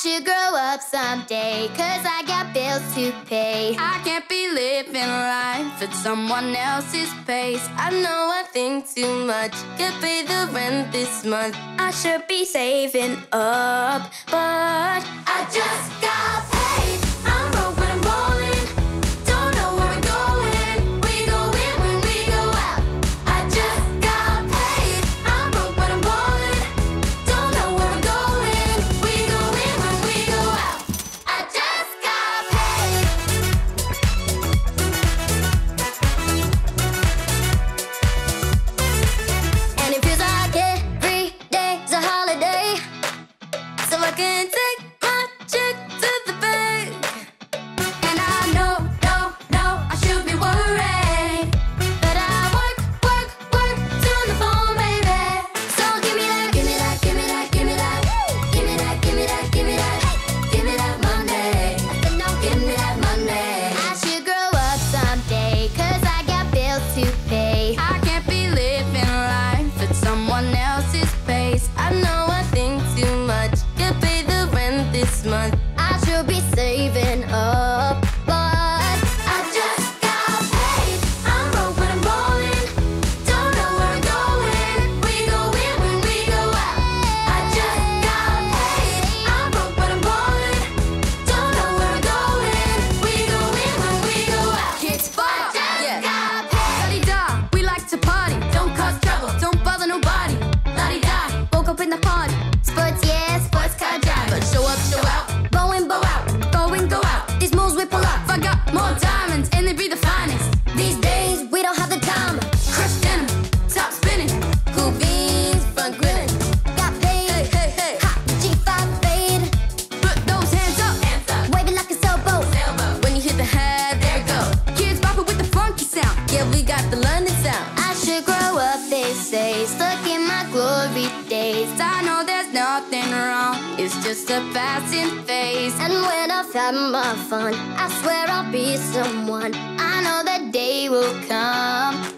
should grow up someday, cause I got bills to pay. I can't be living life at someone else's pace. I know I think too much, could pay the rent this month. I should be saving up, but I just got. can take days, look at my glory days. I know there's nothing wrong, it's just a passing phase. And when I've had my fun, I swear I'll be someone. I know that day will come.